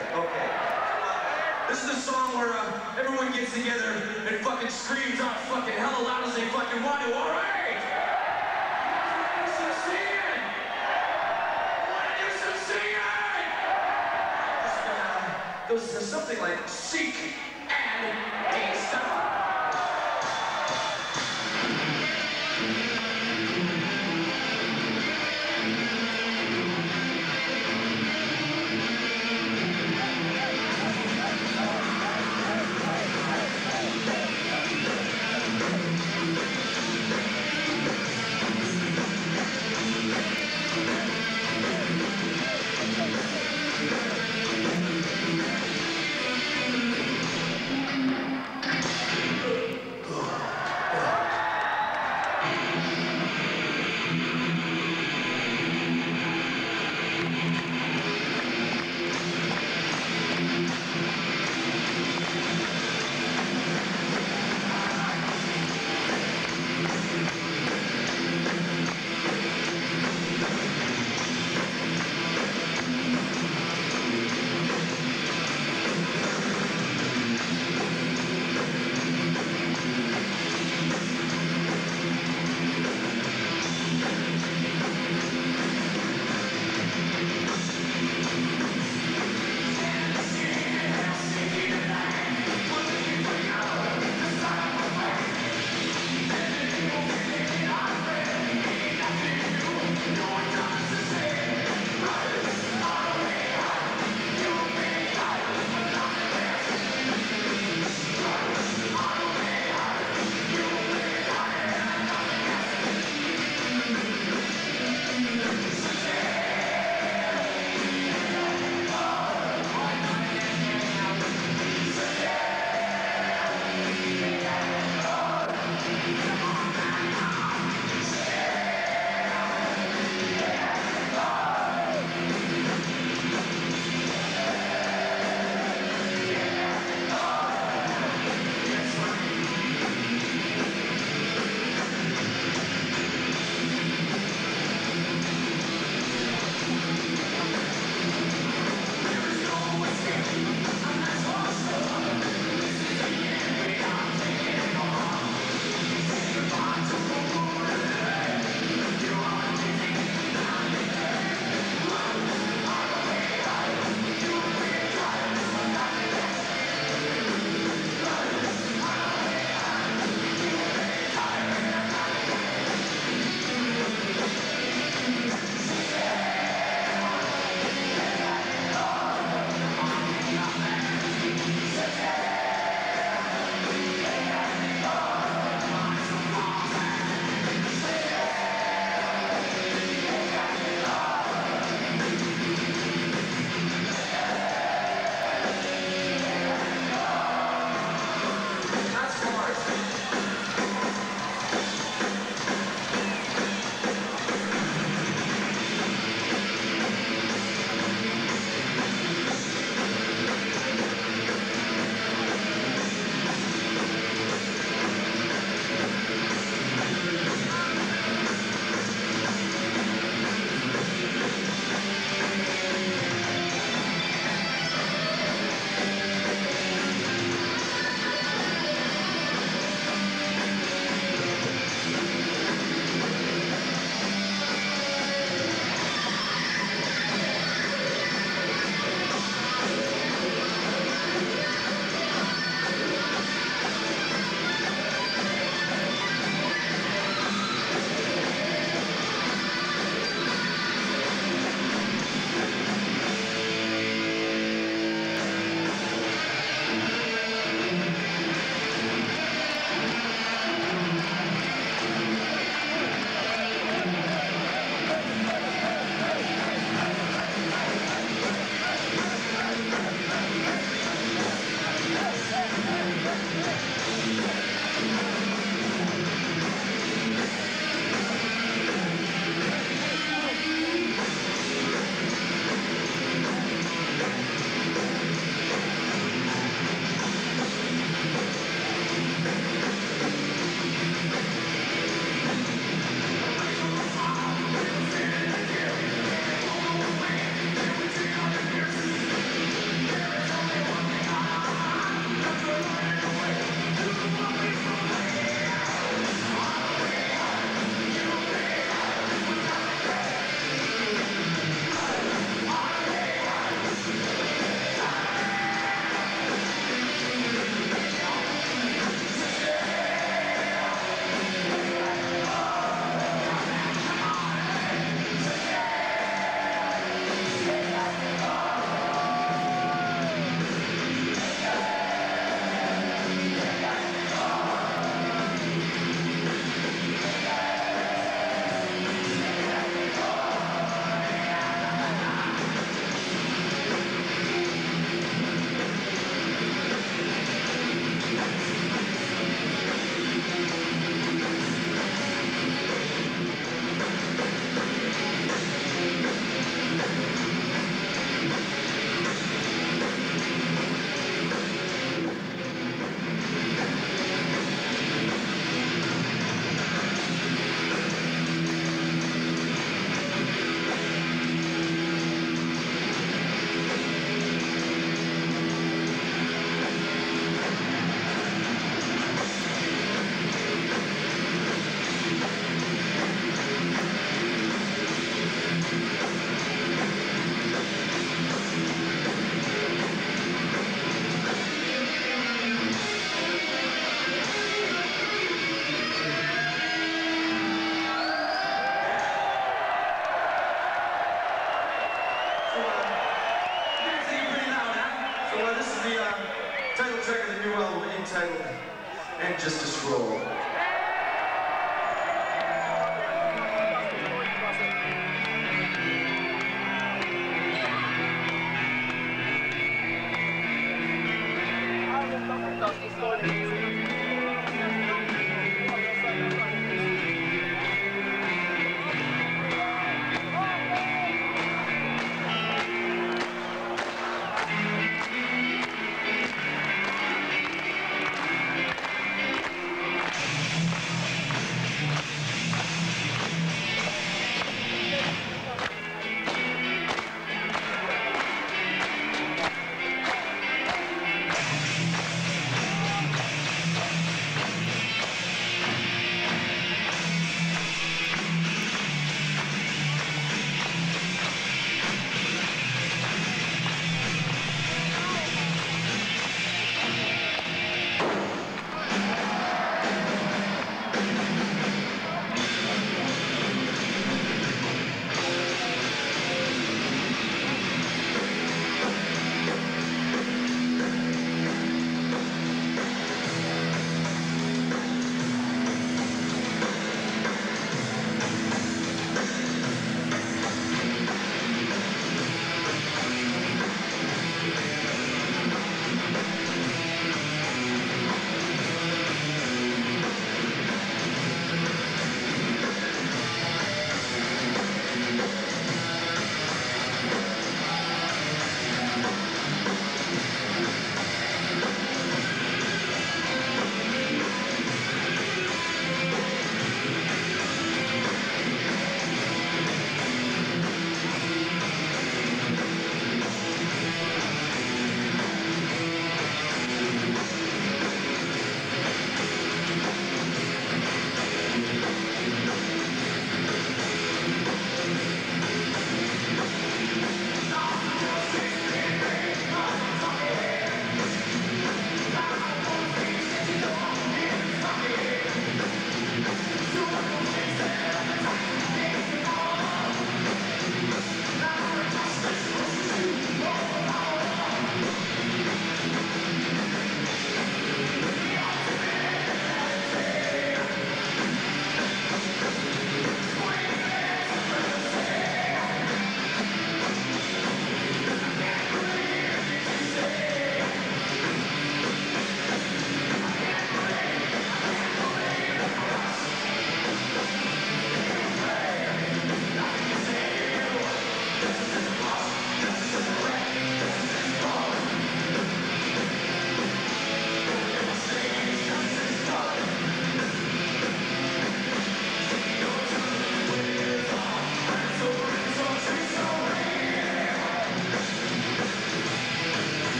right. Okay. This is a song where uh, everyone gets together and fucking screams out fucking hell loud as they fucking want to. All right! You singing? Singing? Goes to something like seek